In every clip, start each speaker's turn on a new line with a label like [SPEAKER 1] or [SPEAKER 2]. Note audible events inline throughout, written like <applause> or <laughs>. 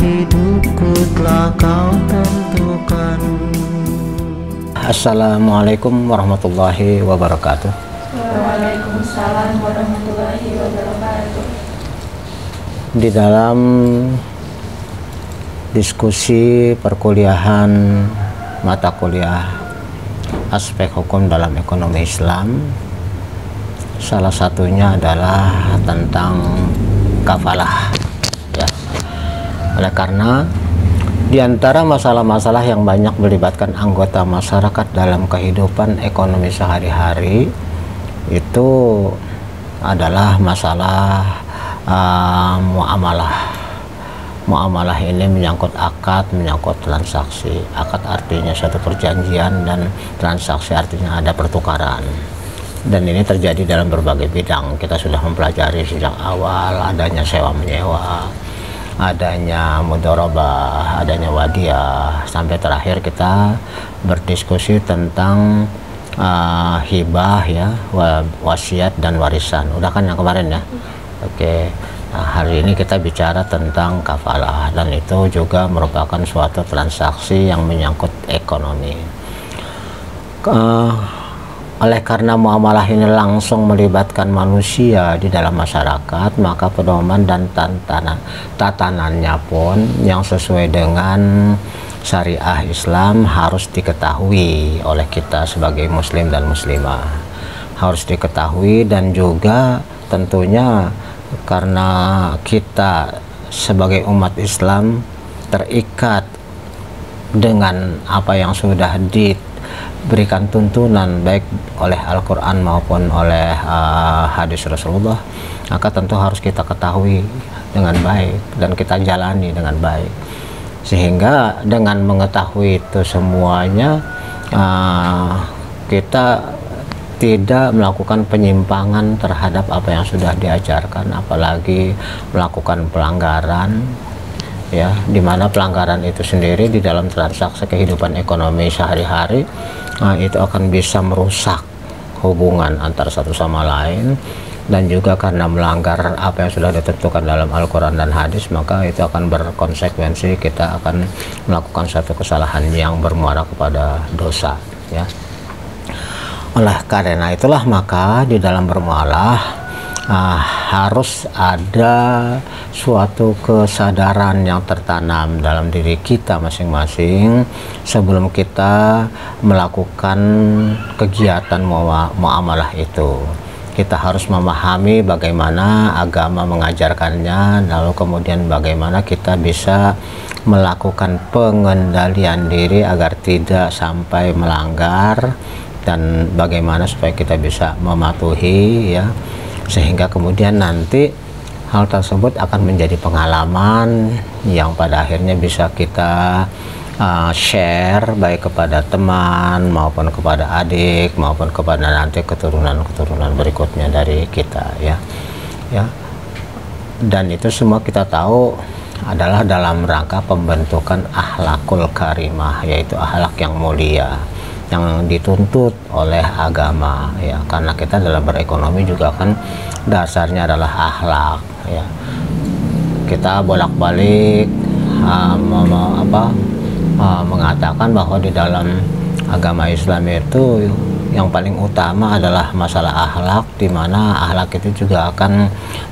[SPEAKER 1] hidupku telah kau tentukan
[SPEAKER 2] Assalamualaikum warahmatullahi wabarakatuh
[SPEAKER 3] Waalaikumsalam warahmatullahi wabarakatuh.
[SPEAKER 2] Di dalam diskusi perkuliahan mata kuliah aspek hukum dalam ekonomi Islam salah satunya adalah tentang kafalah. Oleh karena di antara masalah-masalah yang banyak melibatkan anggota masyarakat dalam kehidupan ekonomi sehari-hari itu adalah masalah uh, muamalah. Muamalah ini menyangkut akad, menyangkut transaksi. Akad artinya suatu perjanjian dan transaksi artinya ada pertukaran. Dan ini terjadi dalam berbagai bidang. Kita sudah mempelajari sejak awal adanya sewa menyewa, adanya mudorobah, adanya wadiah, sampai terakhir kita berdiskusi tentang uh, hibah ya, wasiat dan warisan. Udah kan yang kemarin ya? Oke. Nah, hari ini kita bicara tentang kafalah dan itu juga merupakan suatu transaksi yang menyangkut ekonomi. Uh, oleh karena muamalah ini langsung melibatkan manusia di dalam masyarakat, maka pedoman dan tatanan, tatanannya pun yang sesuai dengan syariah Islam harus diketahui oleh kita sebagai muslim dan muslimah. Harus diketahui dan juga tentunya karena kita sebagai umat Islam terikat dengan apa yang sudah di berikan tuntunan baik oleh Al-Quran maupun oleh uh, hadis Rasulullah maka tentu harus kita ketahui dengan baik dan kita jalani dengan baik. Sehingga dengan mengetahui itu semuanya uh, kita tidak melakukan penyimpangan terhadap apa yang sudah diajarkan apalagi melakukan pelanggaran ya di mana pelanggaran itu sendiri di dalam transaksi kehidupan ekonomi sehari-hari nah, itu akan bisa merusak hubungan antara satu sama lain. Dan juga karena melanggar apa yang sudah ditentukan dalam Al-Quran dan hadis maka itu akan berkonsekuensi kita akan melakukan satu kesalahan yang bermuara kepada dosa ya. Oleh karena itulah maka di dalam bermualah uh, harus ada suatu kesadaran yang tertanam dalam diri kita masing-masing sebelum kita melakukan kegiatan muamalah itu. Kita harus memahami bagaimana agama mengajarkannya lalu kemudian bagaimana kita bisa melakukan pengendalian diri agar tidak sampai melanggar dan bagaimana supaya kita bisa mematuhi ya sehingga kemudian nanti hal tersebut akan menjadi pengalaman yang pada akhirnya bisa kita uh, share baik kepada teman maupun kepada adik maupun kepada nanti keturunan-keturunan berikutnya dari kita ya. Ya. Dan itu semua kita tahu adalah dalam rangka pembentukan ahlakul karimah yaitu ahlak yang mulia yang dituntut oleh agama ya. Karena kita dalam berekonomi juga kan dasarnya adalah akhlak ya. Kita bolak-balik uh, apa uh, mengatakan bahwa di dalam agama Islam itu yang paling utama adalah masalah akhlak di mana akhlak itu juga akan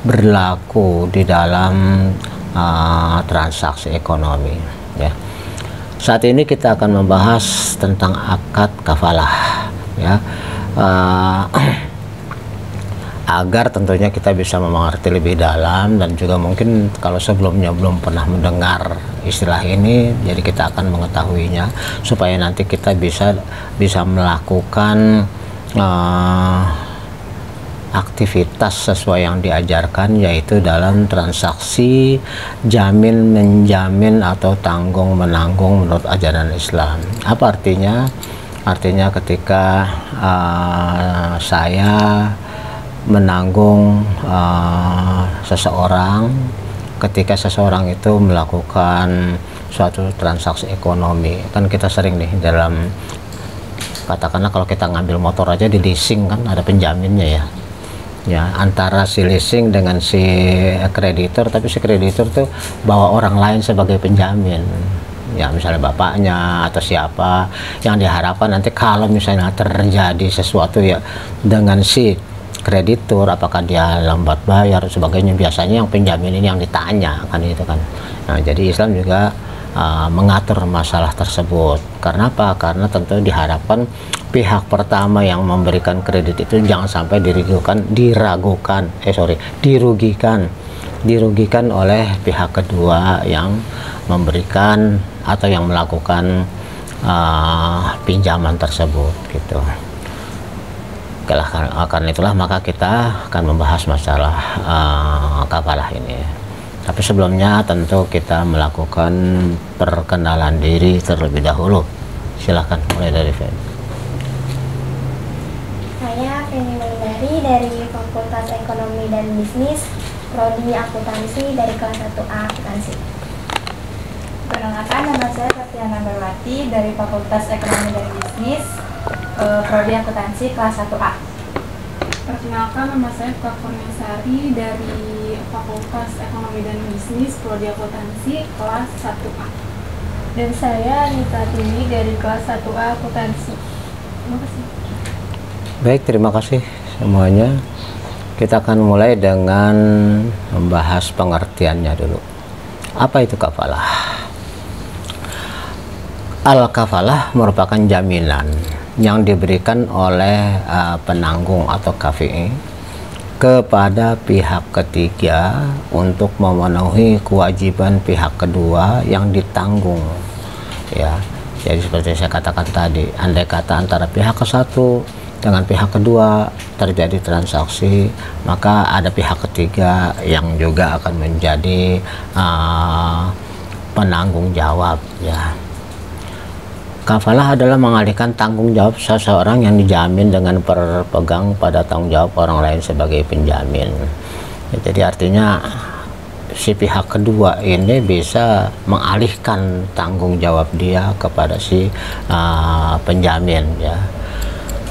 [SPEAKER 2] berlaku di dalam uh, transaksi ekonomi ya saat ini kita akan membahas tentang akad kafalah ya. Uh, <clears throat> agar tentunya kita bisa mengerti lebih dalam dan juga mungkin kalau sebelumnya belum pernah mendengar istilah ini jadi kita akan mengetahuinya supaya nanti kita bisa bisa melakukan uh, aktivitas sesuai yang diajarkan yaitu dalam transaksi jamin menjamin atau tanggung menanggung menurut ajaran Islam. Apa artinya? Artinya ketika uh, saya menanggung uh, seseorang ketika seseorang itu melakukan suatu transaksi ekonomi kan kita sering nih dalam katakanlah kalau kita ngambil motor aja di leasing kan ada penjaminnya ya ya antara si leasing dengan si kreditor tapi si kreditor tuh bawa orang lain sebagai penjamin. Ya misalnya bapaknya atau siapa yang diharapkan nanti kalau misalnya terjadi sesuatu ya dengan si kreditur apakah dia lambat bayar sebagainya. Biasanya yang penjamin ini yang ditanya kan itu kan. Nah jadi Islam juga uh, mengatur masalah tersebut. Karena apa? Karena tentu diharapkan pihak pertama yang memberikan kredit itu jangan sampai diragukan diragukan eh sorry dirugikan. Dirugikan oleh pihak kedua yang memberikan atau yang melakukan uh, pinjaman tersebut gitu. Oke lah karena itulah maka kita akan membahas masalah uh, kafalah ini tapi sebelumnya tentu kita melakukan perkenalan diri terlebih dahulu silahkan mulai dari Fen
[SPEAKER 4] Wulandari dari Fakultas Ekonomi dan Bisnis, Prodi Akuntansi dari kelas 1A Akuntansi.
[SPEAKER 3] Perkenalkan nama saya Tatiana Berwati dari Fakultas Ekonomi dan Bisnis, eh, Prodi Akuntansi kelas 1A.
[SPEAKER 5] Perkenalkan nama saya Kak Kurniasari dari Fakultas Ekonomi dan Bisnis, Prodi Akuntansi kelas 1A.
[SPEAKER 6] Dan saya Anita Tini dari kelas 1A Akuntansi. Terima kasih.
[SPEAKER 2] Baik, terima kasih semuanya. Kita akan mulai dengan membahas pengertiannya dulu. Apa itu kafalah? Al-kafalah merupakan jaminan yang diberikan oleh uh, penanggung atau KVI kepada pihak ketiga untuk memenuhi kewajiban pihak kedua yang ditanggung. Ya jadi seperti saya katakan tadi andai kata antara pihak ke satu dengan pihak kedua terjadi transaksi maka ada pihak ketiga yang juga akan menjadi uh, penanggung jawab ya kafalah adalah mengalihkan tanggung jawab seseorang yang dijamin dengan berpegang pada tanggung jawab orang lain sebagai penjamin. Ya, jadi artinya si pihak kedua ini bisa mengalihkan tanggung jawab dia kepada si uh, penjamin ya.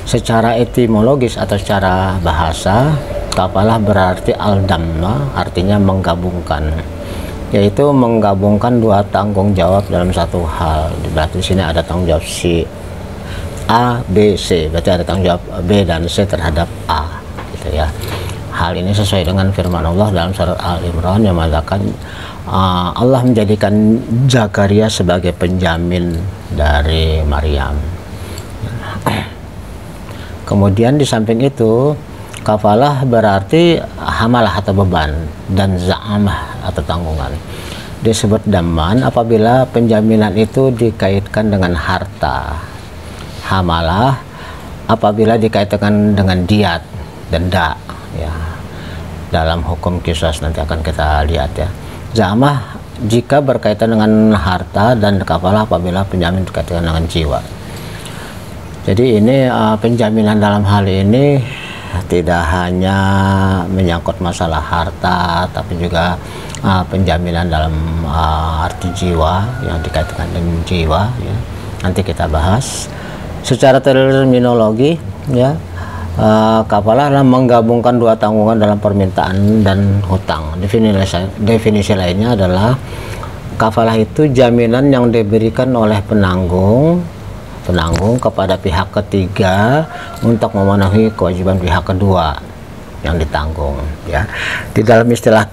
[SPEAKER 2] Secara etimologis atau secara bahasa kapalah berarti al-damma artinya menggabungkan yaitu menggabungkan dua tanggung jawab dalam satu hal. Berarti di sini ada tanggung jawab si A, B, C. Berarti ada tanggung jawab B dan C terhadap A gitu ya. Hal ini sesuai dengan firman Allah dalam surat Al-Imran yang mengatakan uh, Allah menjadikan Zakaria sebagai penjamin dari Maryam. <clears throat> Kemudian di samping itu kafalah berarti hamalah atau beban dan za'amah atau tanggungan. Disebut daman apabila penjaminan itu dikaitkan dengan harta. Hamalah apabila dikaitkan dengan diat denda ya. Dalam hukum kisah nanti akan kita lihat ya. Zamah jika berkaitan dengan harta dan kafalah apabila penjamin dikaitkan dengan jiwa. Jadi ini uh, penjaminan dalam hal ini tidak hanya menyangkut masalah harta, tapi juga uh, penjaminan dalam uh, arti jiwa yang dikaitkan dengan jiwa. Ya. Nanti kita bahas. Secara terminologi, ya uh, kafalah adalah menggabungkan dua tanggungan dalam permintaan dan hutang. Definisi, definisi lainnya adalah kafalah itu jaminan yang diberikan oleh penanggung penanggung kepada pihak ketiga untuk memenuhi kewajiban pihak kedua yang ditanggung ya. Di dalam istilah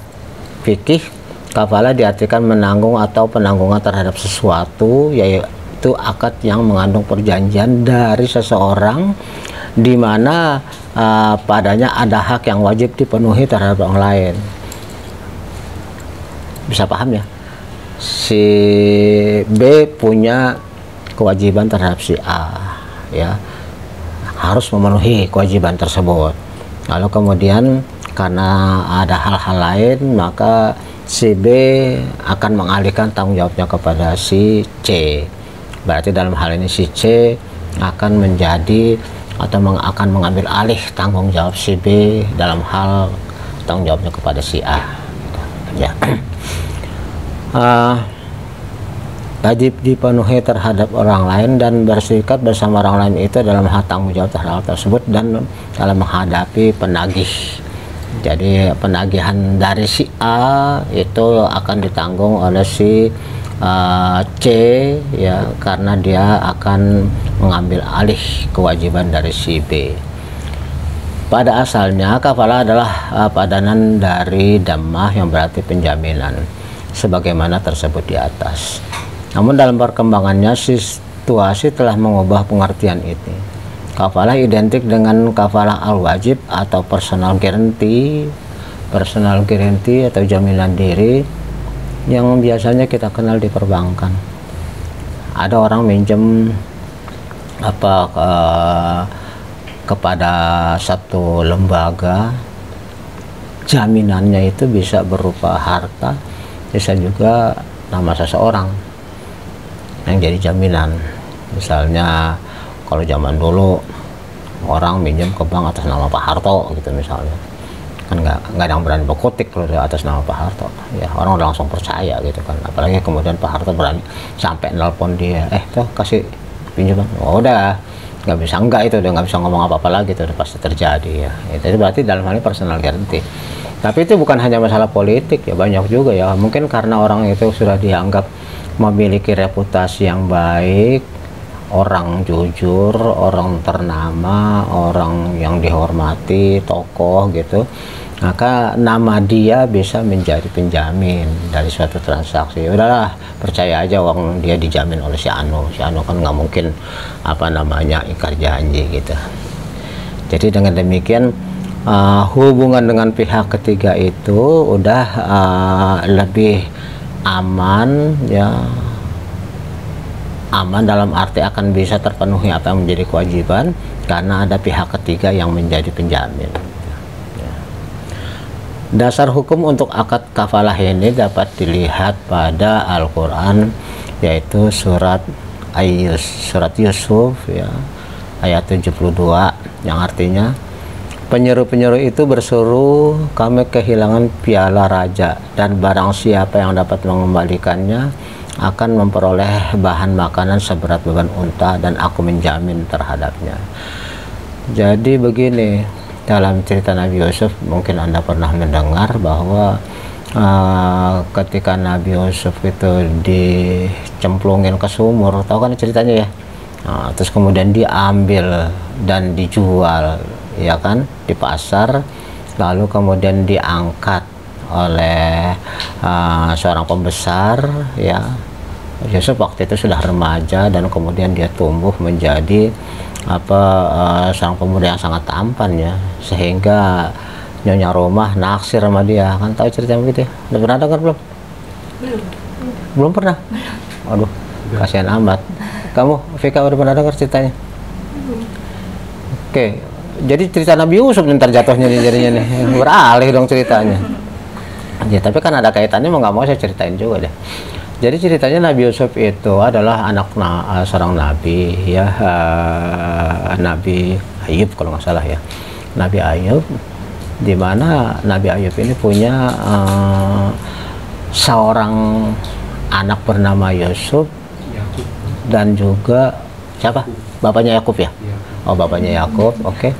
[SPEAKER 2] fikih kafalah diartikan menanggung atau penanggungan terhadap sesuatu yaitu akad yang mengandung perjanjian dari seseorang di mana uh, padanya ada hak yang wajib dipenuhi terhadap orang lain. Bisa paham ya? Si B punya kewajiban terhadap si A ya. Harus memenuhi kewajiban tersebut. Lalu kemudian karena ada hal-hal lain maka si B akan mengalihkan tanggung jawabnya kepada si C. Berarti dalam hal ini si C akan menjadi atau meng akan mengambil alih tanggung jawab si B dalam hal tanggung jawabnya kepada si A. Ya. Uh, <clears throat> wajib dipenuhi terhadap orang lain dan bersikap bersama orang lain itu dalam hal tanggung jawab terhadap tersebut dan dalam menghadapi penagih. Jadi penagihan dari si A itu akan ditanggung oleh si uh, C ya karena dia akan mengambil alih kewajiban dari si B. Pada asalnya kafalah adalah uh, padanan dari damah yang berarti penjaminan sebagaimana tersebut di atas namun dalam perkembangannya situasi telah mengubah pengertian ini kafalah identik dengan kafalah al-wajib atau personal guarantee personal guarantee atau jaminan diri yang biasanya kita kenal di perbankan. Ada orang minjem apa ke, kepada satu lembaga jaminannya itu bisa berupa harta bisa juga nama seseorang yang jadi jaminan. Misalnya kalau zaman dulu orang minjem ke bank atas nama Pak Harto gitu misalnya. Kan nggak nggak ada yang berani berkutik kalau atas nama Pak Harto. Ya orang udah langsung percaya gitu kan. Apalagi kemudian Pak Harto berani sampai nelpon dia eh tuh kasih pinjaman oh udah nggak bisa. Enggak itu udah nggak bisa ngomong apa apa lagi itu udah pasti terjadi ya itu berarti dalam hal ini personal guarantee. Tapi itu bukan hanya masalah politik ya banyak juga ya. Mungkin karena orang itu sudah dianggap memiliki reputasi yang baik orang jujur, orang ternama, orang yang dihormati, tokoh gitu, maka nama dia bisa menjadi penjamin dari suatu transaksi. Udahlah, percaya aja uang dia dijamin oleh si Anu. Si Anu kan nggak mungkin apa namanya ikar janji gitu. Jadi dengan demikian uh, hubungan dengan pihak ketiga itu udah uh, lebih aman ya. Aman dalam arti akan bisa terpenuhi apa yang menjadi kewajiban karena ada pihak ketiga yang menjadi penjamin. Ya. dasar hukum untuk akad kafalah ini dapat dilihat pada Al-Quran yaitu surat Ayus surat Yusuf ya. Ayat 72 yang artinya Penyeru-penyeru itu berseru, kami kehilangan piala raja dan barang siapa yang dapat mengembalikannya akan memperoleh bahan makanan seberat beban unta dan aku menjamin terhadapnya. Jadi begini, dalam cerita Nabi Yusuf mungkin Anda pernah mendengar bahwa uh, ketika Nabi Yusuf itu dicemplungin ke sumur, tahu kan ceritanya ya? Nah, terus kemudian diambil dan dijual ya kan di pasar lalu kemudian diangkat oleh uh, seorang pembesar ya. Yusuf waktu itu sudah remaja dan kemudian dia tumbuh menjadi apa uh, seorang pemuda yang sangat tampan ya. Sehingga nyonya rumah naksir sama dia. Kan tahu cerita begitu ya? Udah pernah dengar belum? Belum. Belum pernah? Aduh kasihan amat. Kamu Vika udah pernah dengar ceritanya? Oke okay jadi cerita Nabi Yusuf ntar jatuhnya nih jadinya nih. <laughs> Beralih dong ceritanya. Ya tapi kan ada kaitannya mau nggak mau saya ceritain juga deh. Jadi ceritanya Nabi Yusuf itu adalah anak na seorang nabi ya uh, Nabi Ayub kalau nggak salah ya. Nabi Ayub di mana Nabi Ayub ini punya uh, seorang anak bernama Yusuf dan juga siapa? Bapaknya Yakub ya? Oh bapaknya Yakub oke. okay.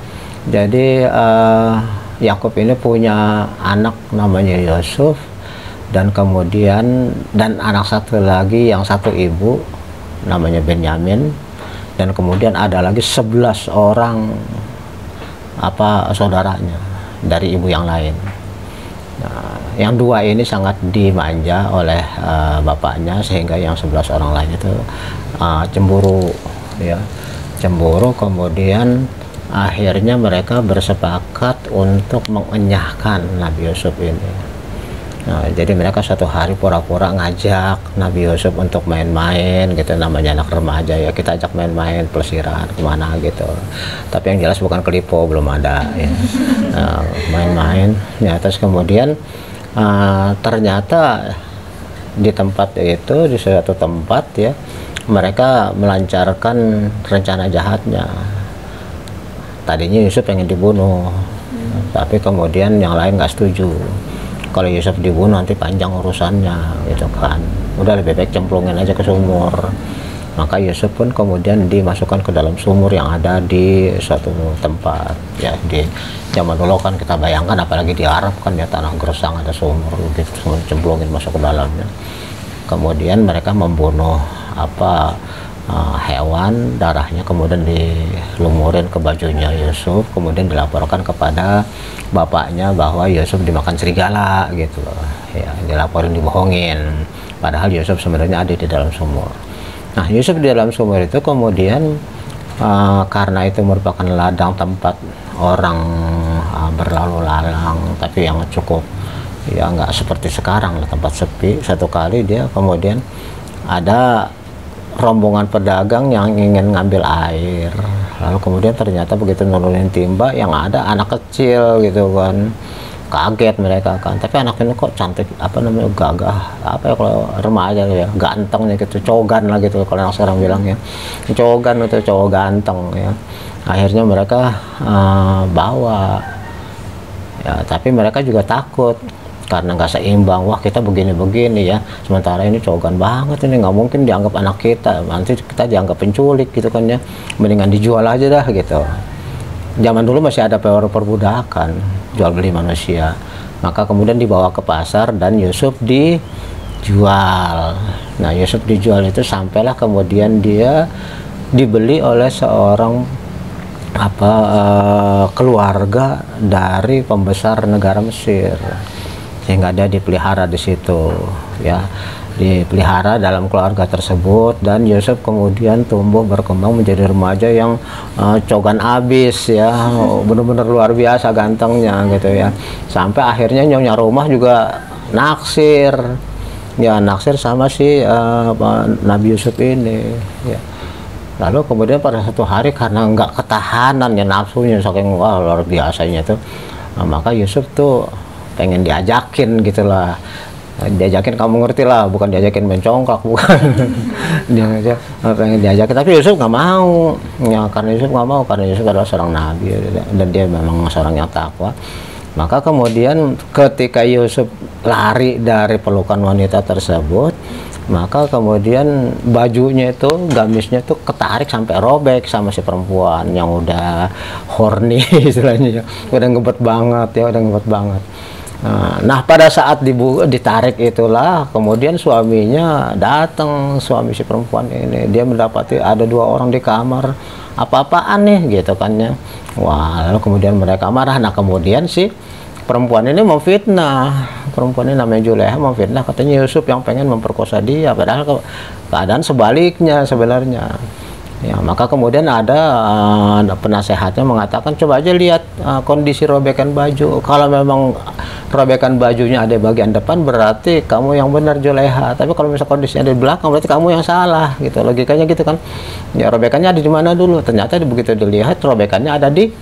[SPEAKER 2] Jadi uh, Yakub ini punya anak namanya Yusuf dan kemudian dan anak satu lagi yang satu ibu namanya Benyamin. Dan kemudian ada lagi 11 orang apa saudaranya dari ibu yang lain. Nah, yang dua ini sangat dimanja oleh uh, bapaknya sehingga yang 11 orang lain itu uh, cemburu ya. Cemburu kemudian akhirnya mereka bersepakat untuk mengenyahkan Nabi Yusuf ini. Nah, jadi mereka satu hari pura-pura ngajak Nabi Yusuf untuk main-main gitu. Namanya anak remaja ya kita ajak main-main pelesiran ke mana gitu. Tapi yang jelas bukan kelipo belum ada ya. Nah, main-main. Nah, ya terus kemudian uh, ternyata di tempat itu di suatu tempat ya mereka melancarkan rencana jahatnya tadinya Yusuf pengen dibunuh. Hmm. tapi kemudian yang lain nggak setuju. Kalau Yusuf dibunuh nanti panjang urusannya gitu kan. Udah lebih baik cemplungin aja ke sumur. Maka Yusuf pun kemudian dimasukkan ke dalam sumur yang ada di suatu tempat. Ya di zaman dulu kan kita bayangkan apalagi di Arab kan ya tanah gersang ada sumur gitu semua cemplungin masuk ke dalamnya. Kemudian mereka membunuh apa uh, hewan darahnya kemudian dilumurin ke bajunya Yusuf kemudian dilaporkan kepada bapaknya bahwa Yusuf dimakan serigala gitu ya dilaporin dibohongin. Padahal Yusuf sebenarnya ada di dalam sumur. Nah Yusuf di dalam sumur itu kemudian uh, karena itu merupakan ladang tempat orang uh, berlalu lalang tapi yang cukup ya nggak seperti sekarang lah tempat sepi. Satu kali dia kemudian ada rombongan pedagang yang ingin ngambil air. Lalu kemudian ternyata begitu nurunin timba yang ada anak kecil gitu kan. Kaget mereka kan. Tapi anak ini kok cantik apa namanya gagah apa ya kalau remaja ya ganteng gitu cogan lah gitu kalau yang sekarang bilangnya cogan itu cowok ganteng ya. Akhirnya mereka uh, bawa. Ya tapi mereka juga takut karena nggak seimbang. Wah kita begini-begini ya. Sementara ini cogan banget ini. Nggak mungkin dianggap anak kita. Nanti kita dianggap penculik gitu kan ya. Mendingan dijual aja dah gitu. Zaman dulu masih ada per perbudakan. Jual beli manusia. Maka kemudian dibawa ke pasar dan Yusuf dijual. Nah Yusuf dijual itu sampailah kemudian dia dibeli oleh seorang apa uh, keluarga dari pembesar negara Mesir sehingga dia dipelihara di situ ya. Dipelihara dalam keluarga tersebut dan Yusuf kemudian tumbuh berkembang menjadi remaja yang uh, cogan abis ya. Benar-benar luar biasa gantengnya gitu ya. Sampai akhirnya nyonya rumah juga naksir ya naksir sama si uh, Nabi Yusuf ini ya. Lalu kemudian pada satu hari karena nggak ketahanan ya nafsunya saking wah luar biasanya tuh nah, maka Yusuf tuh pengen diajakin gitulah diajakin kamu ngerti lah bukan diajakin mencongkak <laughs> bukan. Dia aja pengen diajakin. Tapi Yusuf nggak mau. Ya karena Yusuf nggak mau karena Yusuf adalah seorang nabi dan dia memang seorang yang takwa. Maka kemudian ketika Yusuf lari dari pelukan wanita tersebut maka kemudian bajunya itu gamisnya itu ketarik sampai robek sama si perempuan yang udah horny <laughs> istilahnya ya. udah ngebet banget ya udah ngebet banget Nah, nah, pada saat dibu ditarik itulah, kemudian suaminya datang, suami si perempuan ini, dia mendapati ada dua orang di kamar, apa-apaan nih, gitu kan ya. Wah, lalu kemudian mereka marah. Nah, kemudian si perempuan ini memfitnah, perempuan ini namanya Juleha memfitnah, katanya Yusuf yang pengen memperkosa dia, padahal ke keadaan sebaliknya sebenarnya. Ya, maka kemudian ada uh, penasehatnya mengatakan coba aja lihat uh, kondisi robekan baju. Kalau memang robekan bajunya ada bagian depan berarti kamu yang benar Juleha. Tapi kalau misalnya kondisinya ada di belakang berarti kamu yang salah gitu. Logikanya gitu kan. Ya robekannya ada di mana dulu? Ternyata begitu dilihat robekannya ada di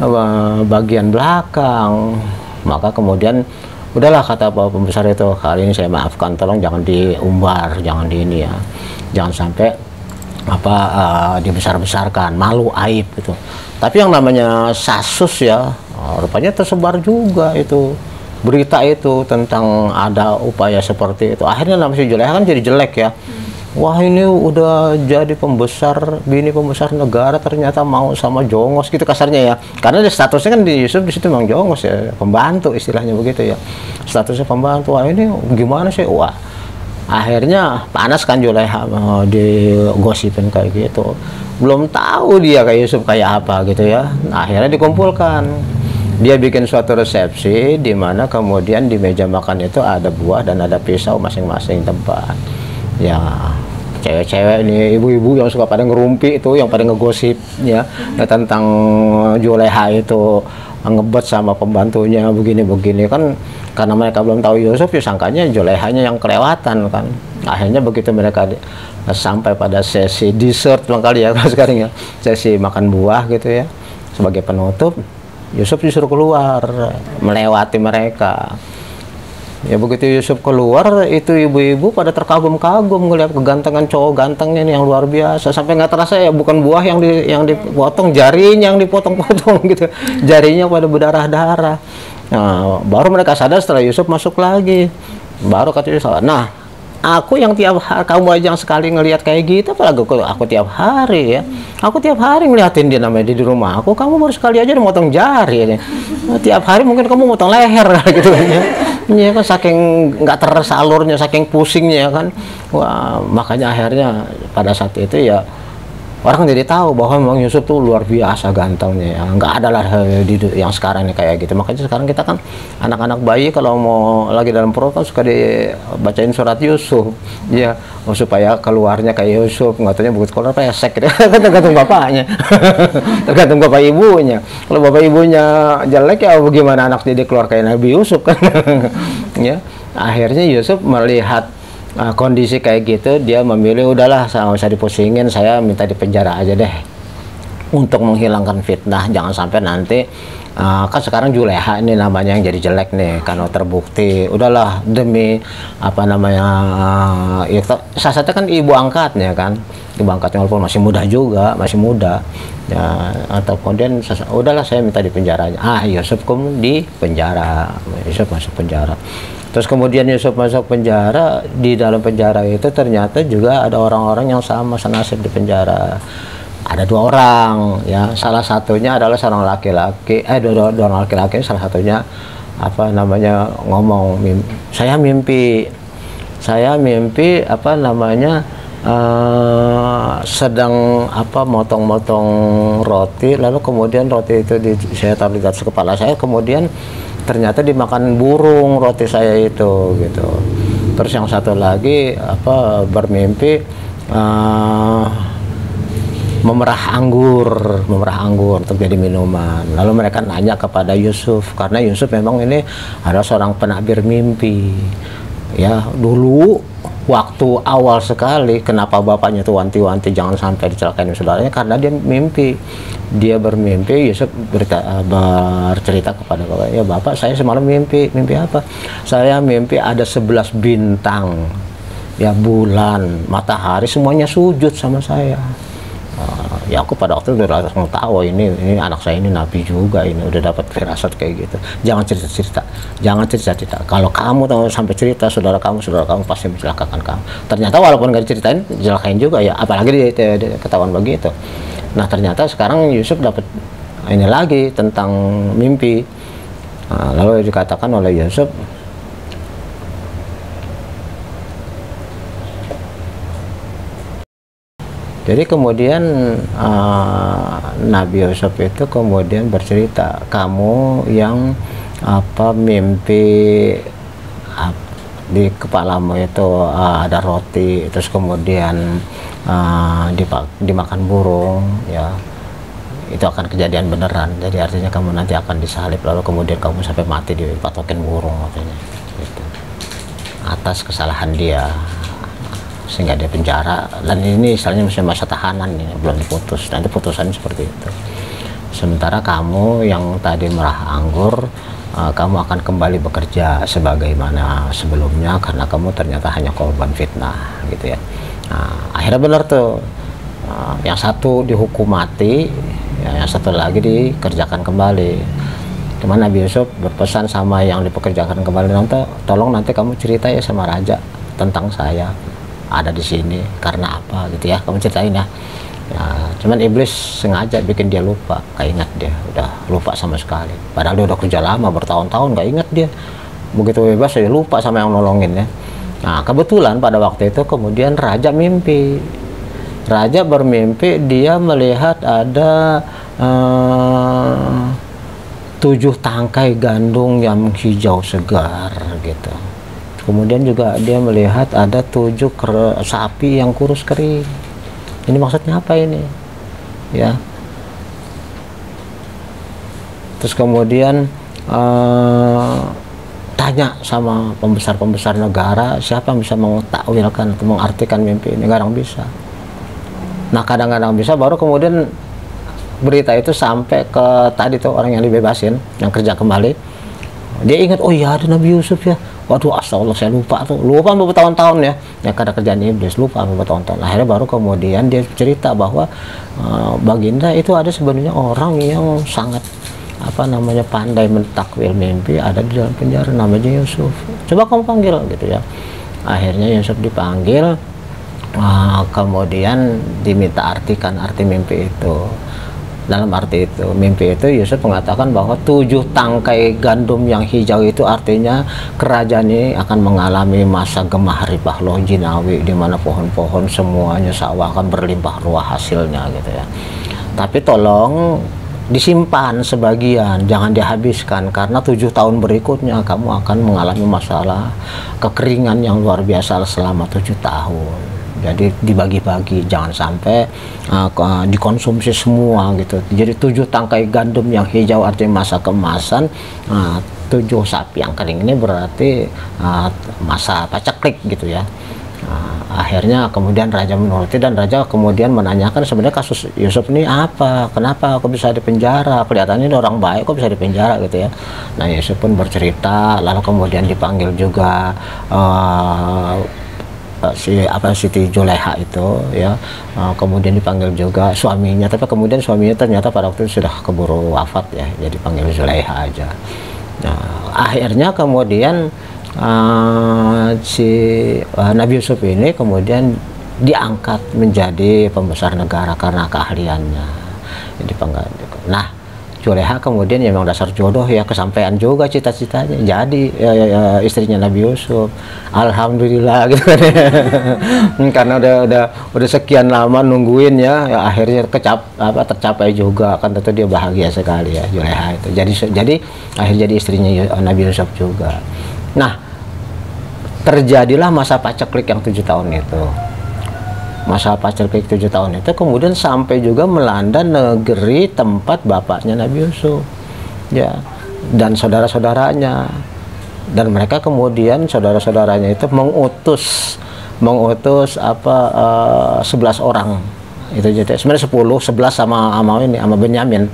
[SPEAKER 2] uh, bagian belakang. Maka kemudian udahlah kata bapak pembesar itu kali ini saya maafkan tolong jangan diumbar jangan di ini ya jangan sampai apa uh, dibesar-besarkan malu aib itu tapi yang namanya sasus ya uh, rupanya tersebar juga itu berita itu tentang ada upaya seperti itu. Akhirnya nama si Juleha kan jadi jelek ya. Hmm. wah ini udah jadi pembesar bini pembesar negara ternyata mau sama jongos gitu kasarnya ya. Karena statusnya kan di Yusuf di situ memang jongos ya pembantu istilahnya begitu ya. Statusnya pembantu. Wah ini gimana sih? Wah akhirnya panas kan Juleha oh, digosipin kayak gitu. Belum tahu dia kayak Yusuf kayak apa gitu ya. Akhirnya dikumpulkan. Dia bikin suatu resepsi di mana kemudian di meja makan itu ada buah dan ada pisau masing-masing tempat. Ya cewek-cewek ini ibu-ibu yang suka pada ngerumpi itu yang pada ngegosip ya tentang Juleha itu ngebet sama pembantunya begini-begini. Kan karena mereka belum tahu Yusuf ya sangkanya Julehanya yang kelewatan kan. Akhirnya begitu mereka di, sampai pada sesi dessert kali ya <laughs> sekarang ya. Sesi makan buah gitu ya sebagai penutup Yusuf disuruh keluar melewati mereka ya begitu Yusuf keluar itu ibu-ibu pada terkagum-kagum ngelihat kegantengan cowok gantengnya nih yang luar biasa. Sampai nggak terasa ya bukan buah yang di yang dipotong jarinya yang dipotong-potong <laughs> gitu. Jarinya pada berdarah-darah. Nah baru mereka sadar setelah Yusuf masuk lagi. Baru kata Yusuf nah aku yang tiap hari kamu aja yang sekali ngelihat kayak gitu apalagi aku, aku tiap hari ya. Aku tiap hari ngeliatin dia namanya di rumah aku kamu baru sekali aja udah motong jari ya. tiap hari mungkin kamu motong leher <laughs> gitu kan ya. Ya kan saking nggak tersalurnya saking pusingnya kan. Wah makanya akhirnya pada saat itu ya orang jadi tahu bahwa memang Yusuf tuh luar biasa gantengnya ya. Nggak ada lah eh, di yang sekarang ini kayak gitu. Makanya sekarang kita kan anak-anak bayi kalau mau lagi dalam perut kan suka dibacain surat Yusuf. Ya oh, supaya keluarnya kayak Yusuf. Nggak tahunya buku sekolah pesek gitu. Kan <laughs> tergantung bapaknya. <laughs> Tergantung bapak ibunya. Kalau bapak ibunya jelek ya bagaimana anak jadi keluar kayak Nabi Yusuf kan? <laughs> Ya akhirnya Yusuf melihat uh, kondisi kayak gitu dia memilih udahlah saya nggak usah dipusingin saya minta di penjara aja deh. Untuk menghilangkan fitnah jangan sampai nanti uh, kan sekarang Juleha ini namanya yang jadi jelek nih karena terbukti. Udahlah demi apa namanya uh, salah satu kan ibu angkatnya kan. Ibu angkatnya walaupun masih muda juga masih muda. Ya atau kemudian udahlah saya minta di penjaranya. Ah Yusuf kamu di penjara Yusuf masuk penjara Terus kemudian Yusuf masuk penjara, di dalam penjara itu ternyata juga ada orang-orang yang sama senasib di penjara. Ada dua orang, ya. Salah satunya adalah seorang laki-laki, eh dua, dua, orang laki-laki, salah satunya apa namanya ngomong, mim- saya mimpi, saya mimpi apa namanya eh, sedang apa motong-motong roti, lalu kemudian roti itu di, saya taruh di atas kepala saya, kemudian ternyata dimakan burung roti saya itu gitu. Terus yang satu lagi apa bermimpi eh, memerah anggur memerah anggur untuk jadi minuman. Lalu mereka nanya kepada Yusuf karena Yusuf memang ini adalah seorang penabir mimpi. Ya dulu waktu awal sekali kenapa bapaknya tuh wanti-wanti jangan sampai dicelakain saudaranya karena dia mimpi. Dia bermimpi Yusuf berita, eh, bercerita kepada bapak ya bapak saya semalam mimpi mimpi apa? Saya mimpi ada 11 bintang ya bulan matahari semuanya sujud sama saya Ya aku pada waktu itu udah langsung tahu oh, ini ini anak saya ini nabi juga ini udah dapat firasat kayak gitu. Jangan cerita cerita jangan cerita cerita kalau kamu tahu sampai cerita saudara kamu saudara kamu pasti mencelakakan kamu. Ternyata walaupun nggak diceritain celakain juga ya apalagi dia, dia- dia ketahuan begitu. Nah ternyata sekarang Yusuf dapat ini lagi tentang mimpi. Nah, lalu dikatakan oleh Yusuf Jadi kemudian eh, Nabi Yusuf itu kemudian bercerita, kamu yang apa mimpi di kepalamu itu eh, ada roti, terus kemudian eh, dipak- dimakan burung, ya itu akan kejadian beneran. Jadi artinya kamu nanti akan disalib, lalu kemudian kamu sampai mati dipatokin burung katanya. Gitu. Atas kesalahan dia sehingga dia penjara. Dan ini misalnya masih masa tahanan nih belum diputus. Nanti putusannya seperti itu. Sementara kamu yang tadi merah anggur eh, kamu akan kembali bekerja sebagaimana sebelumnya karena kamu ternyata hanya korban fitnah gitu ya. Nah, akhirnya benar tuh. Eh, yang satu dihukum mati ya, yang satu lagi dikerjakan kembali. Cuman Nabi Yusuf berpesan sama yang dipekerjakan kembali nanti tolong nanti kamu cerita ya sama raja tentang saya ada di sini karena apa gitu ya. Kamu ceritain ya. ya cuman iblis sengaja bikin dia lupa gak ingat dia. Udah lupa sama sekali. Padahal dia udah kerja lama bertahun-tahun gak ingat dia. Begitu bebas dia lupa sama yang nolongin ya. Nah kebetulan pada waktu itu kemudian raja mimpi. Raja bermimpi dia melihat ada eh, tujuh tangkai gandum yang hijau segar gitu. Kemudian juga dia melihat ada tujuh ker- sapi yang kurus kering. Ini maksudnya apa ini? Ya. Terus kemudian eh, tanya sama pembesar-pembesar negara siapa yang bisa mengetakwilkan atau mengartikan mimpi ini nggak ada yang bisa. Nah kadang-kadang bisa baru kemudian berita itu sampai ke tadi tuh orang yang dibebasin yang kerja kembali dia ingat oh iya ada Nabi Yusuf ya waduh astagfirullah saya lupa tuh. Lupa beberapa tahun-tahun ya. Yang karena kerjaan iblis lupa beberapa tahun-tahun. Akhirnya baru kemudian dia cerita bahwa eh, baginda itu ada sebenarnya orang yang sangat apa namanya pandai mentakwil mimpi ada di dalam penjara namanya Yusuf. Coba kamu panggil gitu ya. Akhirnya Yusuf dipanggil uh, kemudian diminta artikan arti mimpi itu dalam arti itu mimpi itu Yusuf mengatakan bahwa tujuh tangkai gandum yang hijau itu artinya kerajaan ini akan mengalami masa gemah ribah loh jinawi di mana pohon-pohon semuanya sawah akan berlimpah ruah hasilnya gitu ya. Tapi tolong disimpan sebagian jangan dihabiskan karena tujuh tahun berikutnya kamu akan mengalami masalah kekeringan yang luar biasa selama tujuh tahun jadi dibagi-bagi jangan sampai uh, dikonsumsi semua gitu. Jadi tujuh tangkai gandum yang hijau artinya masa kemasan uh, tujuh sapi yang kering ini berarti uh, masa paceklik gitu ya. Nah, akhirnya kemudian raja menuruti dan raja kemudian menanyakan sebenarnya kasus Yusuf ini apa? Kenapa kok bisa dipenjara kelihatannya ini orang baik kok bisa dipenjara gitu ya. Nah Yusuf pun bercerita lalu kemudian dipanggil juga uh, uh, si apa Siti Juleha itu ya. Uh, kemudian dipanggil juga suaminya. Tapi kemudian suaminya ternyata pada waktu itu sudah keburu wafat ya. Jadi panggil Juleha aja. Nah akhirnya kemudian uh, si uh, Nabi Yusuf ini kemudian diangkat menjadi pembesar negara karena keahliannya. Jadi panggil Juleha kemudian ya memang dasar jodoh ya kesampaian juga cita-citanya. Jadi ya, ya, ya, istrinya Nabi Yusuf. Alhamdulillah <laughs> gitu kan karena udah udah udah sekian lama nungguin ya, ya akhirnya kecap apa tercapai juga. Kan tentu dia bahagia sekali ya Juleha itu. Jadi jadi akhir jadi istrinya Nabi Yusuf juga. Nah terjadilah masa paceklik yang tujuh tahun itu masa paceklik tujuh tahun itu kemudian sampai juga melanda negeri tempat bapaknya Nabi Yusuf. Ya dan saudara-saudaranya. Dan mereka kemudian saudara-saudaranya itu mengutus mengutus apa uh, eh, 11 orang. Itu jadi sebenarnya 10 11 sama sama ini sama Benyamin.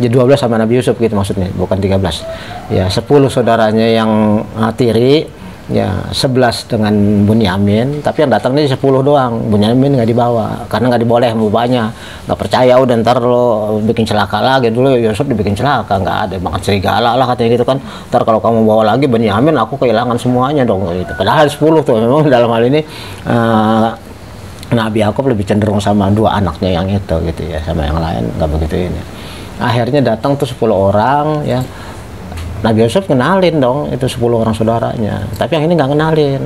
[SPEAKER 2] Jadi 12 sama Nabi Yusuf gitu maksudnya bukan 13 ya 10 saudaranya yang uh, tiri ya 11 dengan Bunyamin tapi yang datang ini 10 doang. Bunyamin nggak dibawa karena nggak diboleh bapaknya nggak percaya udah ntar lo bikin celaka lagi. Dulu Yusuf dibikin celaka nggak ada makan serigala lah katanya gitu kan. Ntar kalau kamu bawa lagi Bunyamin aku kehilangan semuanya dong gitu. Padahal 10 tuh memang <laughs> dalam hal ini uh, Nabi Yakub lebih cenderung sama dua anaknya yang itu gitu ya sama yang lain nggak begitu ini. Akhirnya datang tuh 10 orang ya Nabi Yusuf kenalin dong itu 10 orang saudaranya. Tapi yang ini nggak kenalin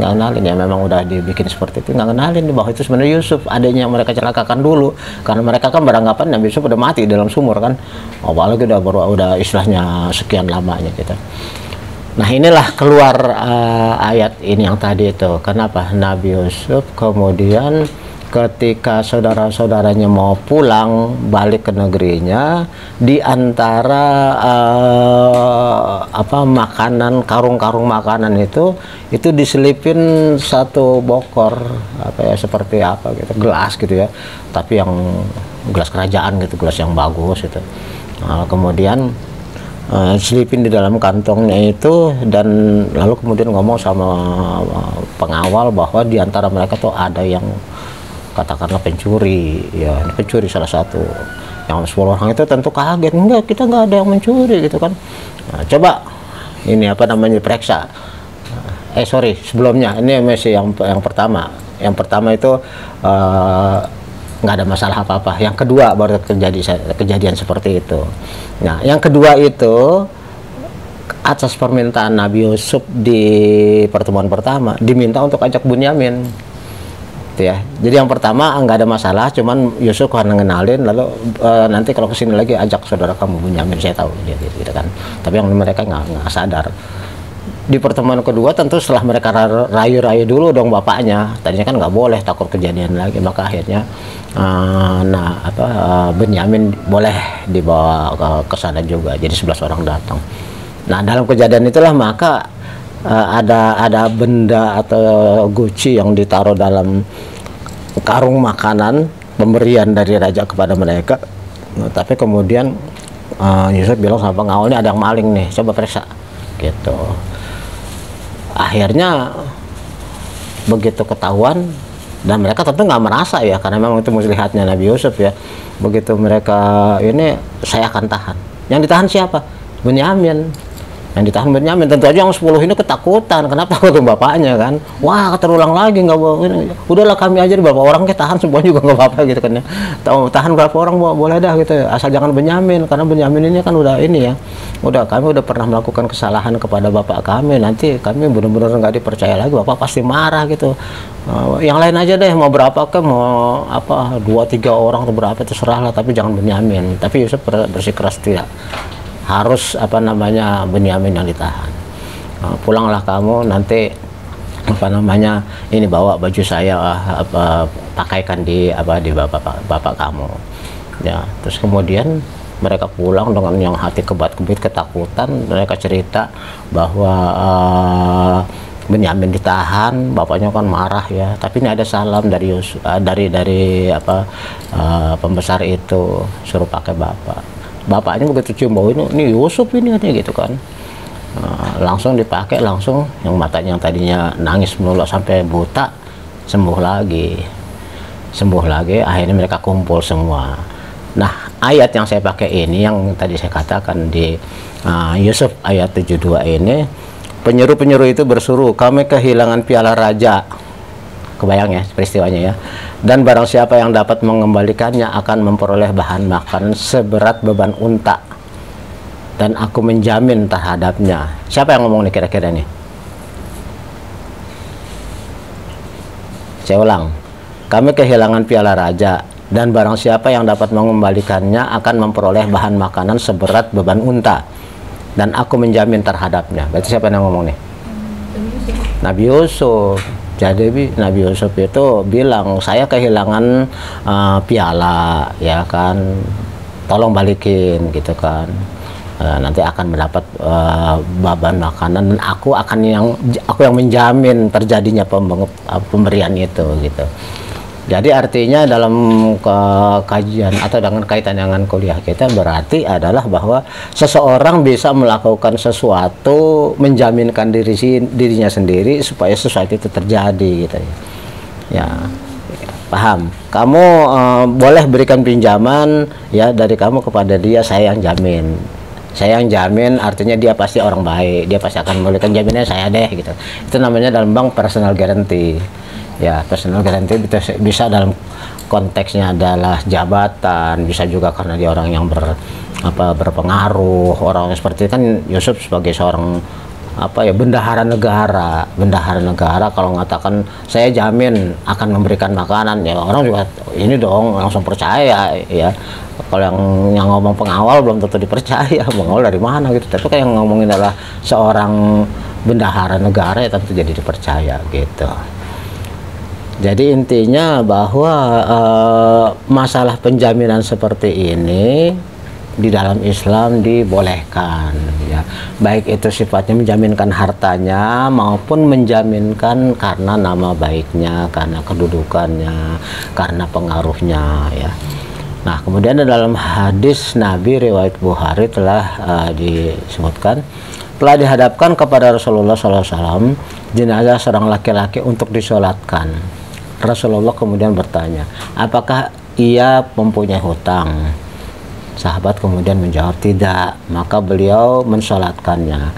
[SPEAKER 2] nggak kenalin. Ya memang udah dibikin seperti itu nggak kenalin bahwa itu sebenarnya Yusuf. Adanya mereka celakakan dulu. Karena mereka kan beranggapan Nabi Yusuf udah mati dalam sumur kan. Oh, apalagi udah baru udah istilahnya sekian lamanya kita Nah inilah keluar uh, ayat ini yang tadi itu. Kenapa? Nabi Yusuf kemudian ketika saudara-saudaranya mau pulang balik ke negerinya di antara uh, apa makanan karung-karung makanan itu itu diselipin satu bokor apa ya seperti apa gitu gelas gitu ya. Tapi yang gelas kerajaan gitu gelas yang bagus itu. Nah, kemudian uh, selipin di dalam kantongnya itu dan lalu kemudian ngomong sama pengawal bahwa di antara mereka tuh ada yang katakanlah pencuri. Ya ini pencuri salah satu. Yang 10 orang itu tentu kaget. Enggak kita nggak ada yang mencuri gitu kan. Nah, coba ini apa namanya periksa eh sorry sebelumnya. Ini masih yang yang pertama. Yang pertama itu uh, nggak ada masalah apa-apa. Yang kedua baru terjadi kejadian seperti itu. Nah yang kedua itu atas permintaan Nabi Yusuf di pertemuan pertama diminta untuk ajak Bunyamin gitu ya. Jadi yang pertama nggak ada masalah cuman Yusuf karena ngenalin lalu e, nanti kalau ke sini lagi ajak saudara kamu Bunyamin saya tahu gitu, gitu kan. Tapi yang mereka nggak sadar. Di pertemuan kedua tentu setelah mereka rayu-rayu dulu dong bapaknya tadinya kan nggak boleh takut kejadian lagi maka akhirnya uh, nah apa uh, Benyamin boleh dibawa ke, ke sana juga jadi 11 orang datang. Nah dalam kejadian itulah maka uh, ada ada benda atau guci yang ditaruh dalam karung makanan pemberian dari raja kepada mereka. Nah, tapi kemudian uh, Yusuf bilang sama pengawalnya ada yang maling nih coba periksa. Gitu. Akhirnya begitu ketahuan dan mereka tentu nggak merasa ya karena memang itu muslihatnya Nabi Yusuf ya. Begitu mereka ini saya akan tahan. Yang ditahan siapa? Bunyamin yang ditahan Benyamin tentu aja yang 10 ini ketakutan. Kenapa kata bapaknya kan? Wah terulang lagi nggak bo- ini, udahlah kami aja berapa orang kita tahan semua juga nggak apa-apa gitu kan ya. Tahan berapa orang bo- boleh dah gitu asal jangan Benyamin karena Benyamin ini kan udah ini ya. Udah kami udah pernah melakukan kesalahan kepada bapak kami. Nanti kami benar-benar nggak dipercaya lagi bapak pasti marah gitu. Uh, yang lain aja deh mau berapa ke mau apa dua tiga orang atau berapa terserah lah tapi jangan Benyamin. Tapi Yusuf ber- bersikeras tidak harus apa namanya Benyamin yang ditahan. Uh, pulanglah kamu nanti apa namanya ini bawa baju saya ah, apa pakaikan di apa di bapak bapak kamu. Ya terus kemudian mereka pulang dengan yang hati kebat-kebit ketakutan mereka cerita bahwa uh, Benyamin ditahan bapaknya kan marah ya. Tapi ini ada salam dari uh, dari dari apa uh, pembesar itu suruh pakai bapak bapaknya begitu cium bau ini ini Yusuf ini katanya gitu kan. Uh, langsung dipakai langsung yang matanya yang tadinya nangis melulu sampai buta sembuh lagi. Sembuh lagi akhirnya mereka kumpul semua. Nah ayat yang saya pakai ini yang tadi saya katakan di uh, Yusuf ayat 72 ini penyeru-penyeru itu bersuruh kami kehilangan piala raja. Kebayang ya peristiwanya ya dan barang siapa yang dapat mengembalikannya akan memperoleh bahan makanan seberat beban unta. Dan aku menjamin terhadapnya. Siapa yang ngomong nih kira-kira nih? Saya ulang. Kami kehilangan piala raja. Dan barang siapa yang dapat mengembalikannya akan memperoleh bahan makanan seberat beban unta. Dan aku menjamin terhadapnya. Berarti siapa yang ngomong nih? Nabi Yusuf jadi bi- Nabi Yusuf itu bilang saya kehilangan uh, piala ya kan. Tolong balikin gitu kan. Uh, nanti akan mendapat uh, beban makanan dan aku akan yang aku yang menjamin terjadinya pemberian itu gitu jadi artinya dalam kajian atau dengan kaitan dengan kuliah kita berarti adalah bahwa seseorang bisa melakukan sesuatu menjaminkan diri dirinya sendiri supaya sesuatu itu terjadi gitu ya. Ya, paham. Kamu eh, boleh berikan pinjaman ya dari kamu kepada dia saya yang jamin. Saya yang jamin artinya dia pasti orang baik, dia pasti akan memberikan jaminannya saya deh gitu. Itu namanya dalam bank personal guarantee ya personal guarantee bisa, bisa dalam konteksnya adalah jabatan bisa juga karena dia orang yang ber apa berpengaruh orang yang seperti itu. Kan Yusuf sebagai seorang apa ya bendahara negara. Bendahara negara kalau mengatakan saya jamin akan memberikan makanan. Ya orang juga ini dong langsung percaya. Ya kalau yang yang ngomong pengawal belum tentu dipercaya. <laughs> Pengawal dari mana gitu. Tapi kan yang ngomongin adalah seorang bendahara negara ya tentu jadi dipercaya gitu jadi intinya bahwa eh, masalah penjaminan seperti ini di dalam Islam dibolehkan ya. Baik itu sifatnya menjaminkan hartanya maupun menjaminkan karena nama baiknya, karena kedudukannya, karena pengaruhnya ya. Nah, kemudian dalam hadis Nabi riwayat Bukhari telah eh, disebutkan telah dihadapkan kepada Rasulullah SAW jenazah seorang laki-laki untuk disolatkan. Rasulullah kemudian bertanya, apakah ia mempunyai hutang? Sahabat kemudian menjawab tidak, maka beliau mensolatkannya.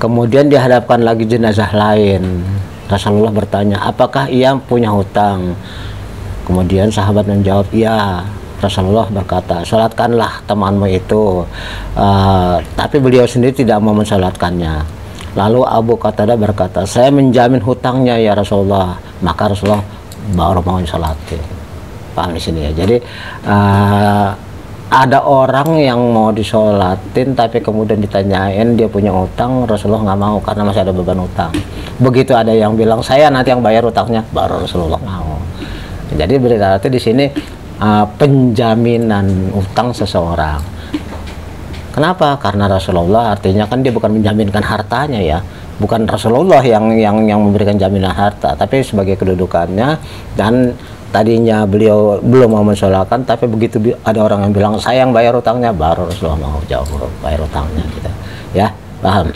[SPEAKER 2] Kemudian dihadapkan lagi jenazah lain. Rasulullah bertanya, apakah ia punya hutang? Kemudian sahabat menjawab, iya. Rasulullah berkata, sholatkanlah temanmu itu. Eh, tapi beliau sendiri tidak mau mensolatkannya. Lalu Abu Qatadah berkata, saya menjamin hutangnya ya Rasulullah. Maka Rasulullah baru mau sholatin. Paham di sini ya. Jadi eh, ada orang yang mau disolatin tapi kemudian ditanyain dia punya utang Rasulullah nggak mau karena masih ada beban utang. Begitu ada yang bilang saya nanti yang bayar utangnya. Baru Rasulullah mau. Jadi berarti di sini uh, penjaminan utang seseorang. Kenapa? Karena Rasulullah artinya kan dia bukan menjaminkan hartanya ya bukan Rasulullah yang yang yang memberikan jaminan harta tapi sebagai kedudukannya. Dan tadinya beliau belum mau mensolatkan tapi begitu ada orang yang bilang saya yang bayar utangnya baru Rasulullah mau jauh bayar utangnya gitu. Ya paham?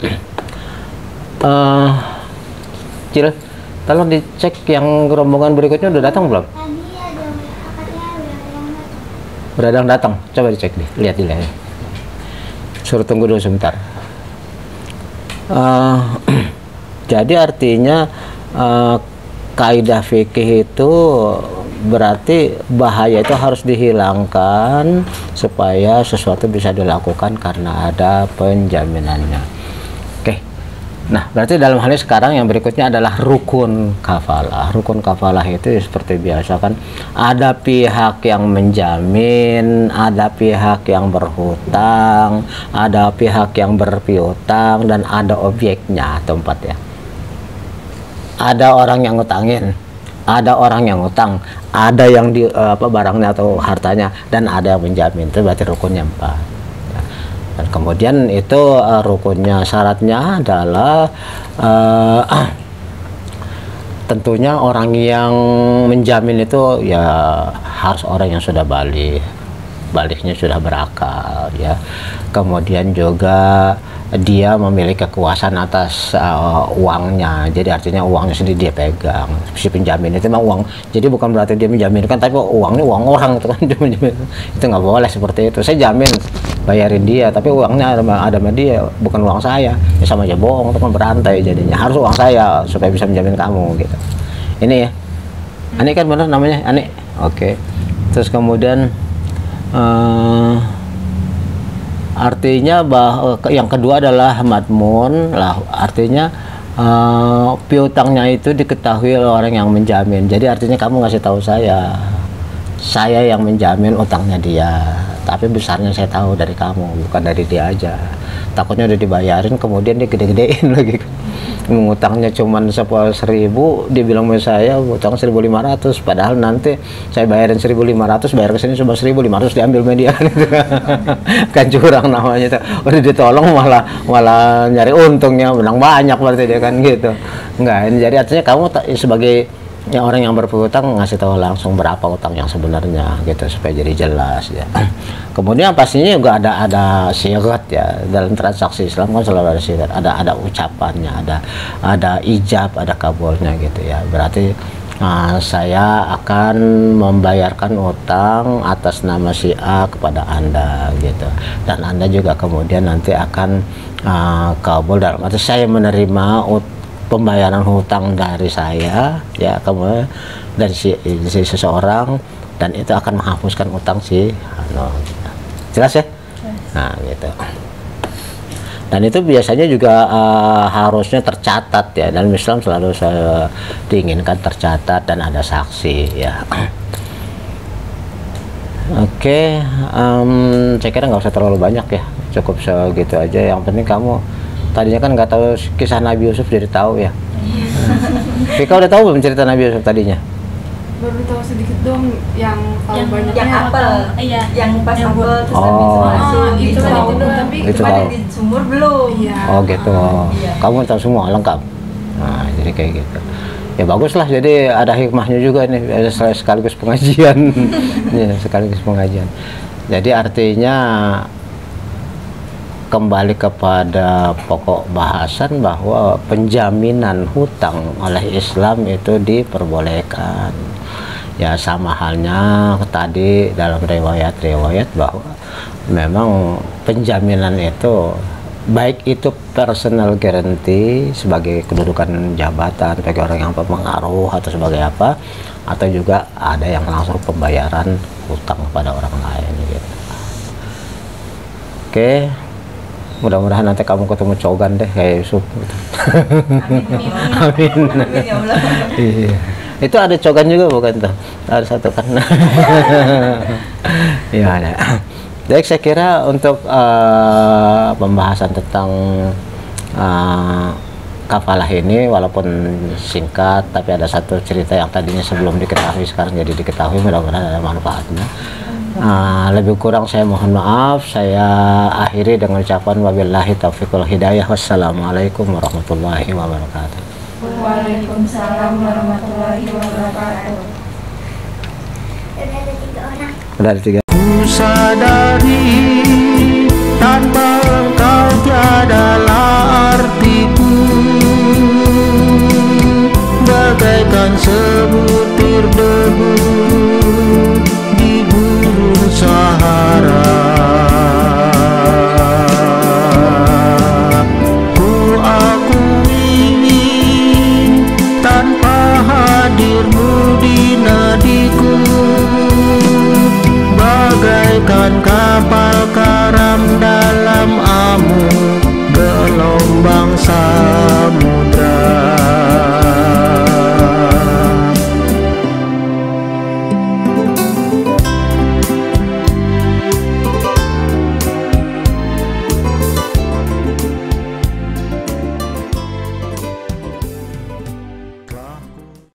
[SPEAKER 2] Eh, Cil tolong dicek yang rombongan berikutnya udah datang belum?
[SPEAKER 4] Yang datang.
[SPEAKER 2] coba dicek deh lihat ya suruh tunggu dulu sebentar. Eh, jadi artinya eh, kaidah fikih itu berarti bahaya itu harus dihilangkan supaya sesuatu bisa dilakukan karena ada penjaminannya. Oke. Nah, berarti dalam hal ini sekarang yang berikutnya adalah rukun kafalah. Rukun kafalah itu seperti biasa kan ada pihak yang menjamin, ada pihak yang berhutang, ada pihak yang berpiutang dan ada objeknya tempatnya. Ada orang yang ngutangin, ada orang yang ngutang, ada yang di eh, apa barangnya atau hartanya dan ada yang menjamin. Itu berarti rukunnya empat. Dan kemudian itu eh, rukunnya syaratnya adalah eh, <clears throat> tentunya orang yang menjamin itu ya harus orang yang sudah balik baliknya sudah berakal ya kemudian juga dia memiliki kekuasaan atas uh, uangnya. Jadi artinya uangnya sendiri dia pegang. Si penjamin itu memang uang. Jadi bukan berarti dia menjaminkan tapi uangnya uang orang itu kan. <laughs> Dia menjamin. Itu nggak boleh seperti itu. Saya jamin bayarin dia tapi uangnya ada ada sama dia. Bukan uang saya. Ya sama aja bohong itu kan berantai jadinya. Harus uang saya supaya bisa menjamin kamu gitu. Ini ya. Ani kan benar namanya. Ani oke. Terus kemudian eh, artinya bahwa yang kedua adalah madmun. Lah artinya eh, piutangnya itu diketahui oleh orang yang menjamin. Jadi artinya kamu ngasih tahu saya. Saya yang menjamin utangnya dia. Tapi besarnya saya tahu dari kamu bukan dari dia aja. Takutnya udah dibayarin kemudian dia gede-gedein <laughs> lagi ngutangnya cuman sepuluh seribu dia bilang sama saya utang 1500 padahal nanti saya bayarin 1500 bayar ke sini cuma 1500 diambil media. <laughs> Kan curang namanya tuh udah ditolong malah malah nyari untungnya menang banyak berarti dia kan gitu. Enggak ini jadi artinya kamu sebagai yang orang yang berhutang ngasih tahu langsung berapa utang yang sebenarnya gitu supaya jadi jelas ya. <clears throat> Kemudian pastinya juga ada ada syirat ya. Dalam transaksi Islam kan selalu ada syirat. Ada ada ucapannya ada ada ijab ada kabulnya gitu ya. Berarti ah, saya akan membayarkan utang atas nama si A kepada anda gitu. Dan anda juga kemudian nanti akan ah, kabul dalam arti saya menerima ut- pembayaran hutang dari saya ya kemudian dan si, si seseorang dan itu akan menghapuskan utang si ano, jelas ya? Nah gitu. Dan itu biasanya juga eh, harusnya tercatat ya dalam Islam selalu saya diinginkan tercatat dan ada saksi ya. Oke em, saya kira nggak usah terlalu banyak ya cukup segitu aja. Yang penting kamu tadinya kan nggak tahu kisah Nabi Yusuf jadi tahu ya <laughs> Vika udah tahu belum cerita Nabi Yusuf tadinya
[SPEAKER 5] baru tahu sedikit dong yang paling
[SPEAKER 6] Yang-
[SPEAKER 5] banyaknya
[SPEAKER 3] yang apel
[SPEAKER 6] Iya.
[SPEAKER 3] yang pas
[SPEAKER 6] Yang
[SPEAKER 3] apel terus
[SPEAKER 2] Oh.
[SPEAKER 3] habis itu
[SPEAKER 5] Oh, itu tahu.
[SPEAKER 3] tapi
[SPEAKER 2] Itu tahu.
[SPEAKER 3] di sumur belum
[SPEAKER 5] iya
[SPEAKER 2] Oh gitu.
[SPEAKER 3] Iya.
[SPEAKER 2] Kamu tahu semua lengkap. Nah, jadi kayak gitu. Ya bagus lah. Jadi ada hikmahnya juga nih. Ada sekaligus pengajian. <laughs> ya, sekaligus pengajian. Jadi artinya kembali kepada pokok bahasan bahwa penjaminan hutang oleh Islam itu diperbolehkan. Ya sama halnya tadi dalam riwayat-riwayat bahwa memang penjaminan itu baik itu personal guarantee sebagai kedudukan jabatan sebagai orang yang berpengaruh atau sebagai apa atau juga ada yang langsung pembayaran hutang kepada orang lain gitu. Oke, mudah-mudahan nanti kamu ketemu cogan deh kayak Yusuf. gitu.
[SPEAKER 3] amin amin ya Allah
[SPEAKER 2] Iya. Itu ada cogan juga bukan tuh? Ada satu kan. <laughs> Iya ada. Baik, saya kira untuk eh, pembahasan tentang eh, kafalah ini walaupun singkat tapi ada satu cerita yang tadinya sebelum diketahui sekarang jadi diketahui mudah-mudahan ada manfaatnya. Eh, lebih kurang saya mohon maaf. Saya akhiri dengan ucapan wabillahi taufiqul hidayah. Wassalamualaikum warahmatullahi wabarakatuh.
[SPEAKER 3] Waalaikumsalam warahmatullahi wabarakatuh.
[SPEAKER 4] Ada tiga orang.
[SPEAKER 2] ada tiga.
[SPEAKER 1] Ku sadari tanpa engkau tiadalah artiku. Bagaikan sebutir debu